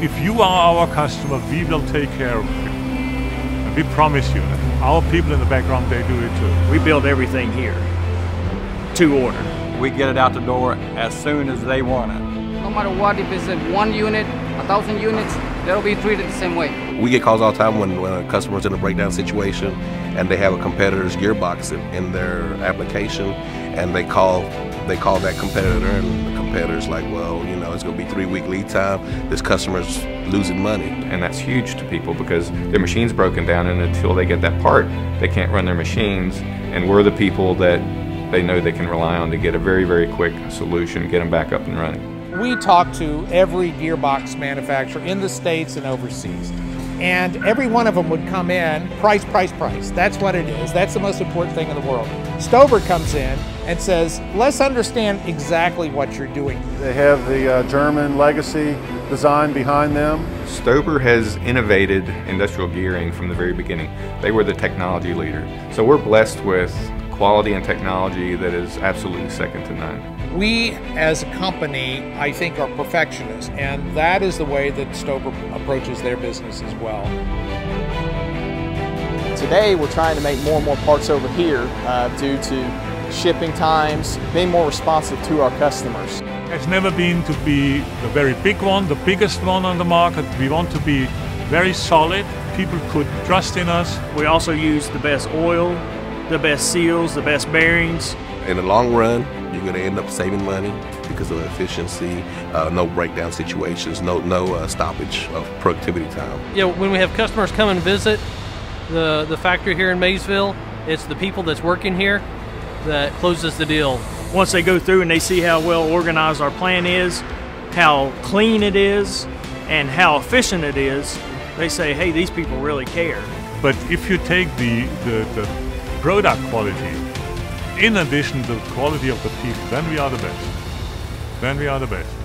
if you are our customer, we will take care of you. And we promise you that. Our people in the background, they do it too. We build everything here to order. We get it out the door as soon as they want it. No matter what, if it's a one unit, a thousand units, they'll be treated the same way. We get calls all the time when, when a customer's in a breakdown situation and they have a competitor's gearbox in, in their application and they call they call that competitor and the competitor's like, well, you know, it's going to be three week lead time. This customer's losing money. And that's huge to people because their machine's broken down and until they get that part, they can't run their machines. And we're the people that they know they can rely on to get a very, very quick solution, get them back up and running. We talk to every gearbox manufacturer in the States and overseas and every one of them would come in price, price, price. That's what it is. That's the most important thing in the world. Stober comes in and says, let's understand exactly what you're doing. They have the uh, German legacy design behind them. Stober has innovated industrial gearing from the very beginning. They were the technology leader. So we're blessed with quality and technology that is absolutely second to none. We, as a company, I think are perfectionists, and that is the way that Stober approaches their business as well. Today, we're trying to make more and more parts over here uh, due to shipping times, being more responsive to our customers. It's never been to be the very big one, the biggest one on the market. We want to be very solid. People could trust in us. We also use the best oil, the best seals, the best bearings. In the long run, you're going to end up saving money because of efficiency, uh, no breakdown situations, no no uh, stoppage of productivity time. Yeah, when we have customers come and visit the the factory here in Maysville, it's the people that's working here that closes the deal. Once they go through and they see how well organized our plant is, how clean it is, and how efficient it is, they say, "Hey, these people really care." But if you take the, the, the product quality in addition to the quality of the people, then we are the best. Then we are the best.